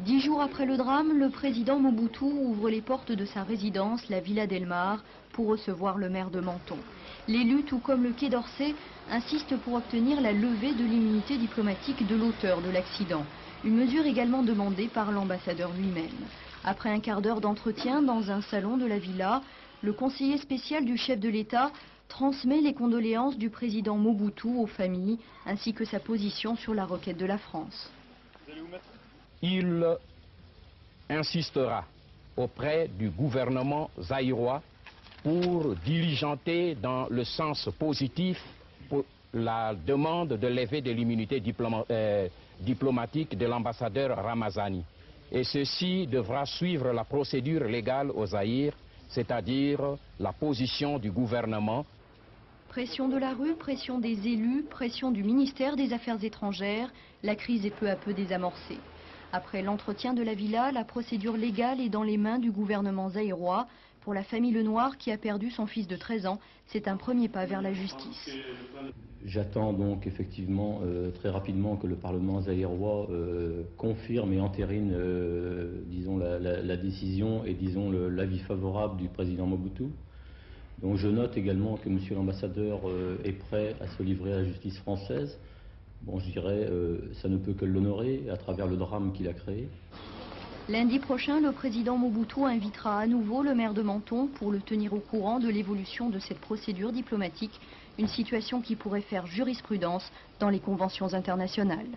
Dix jours après le drame, le président Mobutu ouvre les portes de sa résidence, la Villa Del Mar, pour recevoir le maire de Menton. L'élu, tout comme le Quai d'Orsay, insiste pour obtenir la levée de l'immunité diplomatique de l'auteur de l'accident. Une mesure également demandée par l'ambassadeur lui-même. Après un quart d'heure d'entretien dans un salon de la villa, le conseiller spécial du chef de l'État transmet les condoléances du président Mobutu aux familles, ainsi que sa position sur la requête de la France. Il insistera auprès du gouvernement zaïrois pour diligenter dans le sens positif la demande de lever de l'immunité euh, diplomatique de l'ambassadeur Ramazani. Et ceci devra suivre la procédure légale au Zaïre, c'est-à-dire la position du gouvernement. Pression de la rue, pression des élus, pression du ministère des Affaires étrangères, la crise est peu à peu désamorcée. Après l'entretien de la villa, la procédure légale est dans les mains du gouvernement zaïrois. Pour la famille Lenoir qui a perdu son fils de 13 ans, c'est un premier pas vers la justice. J'attends donc effectivement euh, très rapidement que le Parlement zaïrois euh, confirme et entérine euh, disons, la, décision et disons l'avis favorable du président Mobutu. Donc je note également que M. l'ambassadeur est prêt à se livrer à la justice française. Bon, je dirais, ça ne peut que l'honorer à travers le drame qu'il a créé. Lundi prochain, le président Mobutu invitera à nouveau le maire de Menton pour le tenir au courant de l'évolution de cette procédure diplomatique, une situation qui pourrait faire jurisprudence dans les conventions internationales.